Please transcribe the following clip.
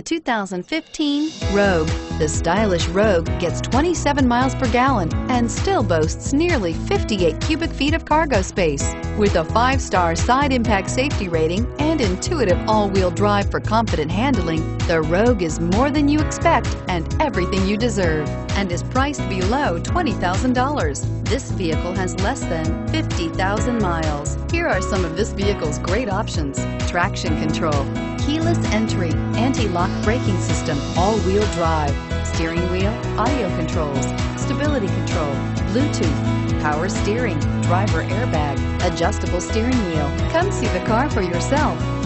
The 2015 Rogue. The stylish Rogue gets 27 miles per gallon and still boasts nearly 58 cubic feet of cargo space. With a five-star side impact safety rating and intuitive all-wheel drive for confident handling, the Rogue is more than you expect and everything you deserve and is priced below $20,000. This vehicle has less than 50,000 miles. Here are some of this vehicle's great options. Traction control, keyless entry, anti-lock braking system, all-wheel drive, steering wheel, audio controls, stability control, Bluetooth, power steering, driver airbag, adjustable steering wheel. Come see the car for yourself.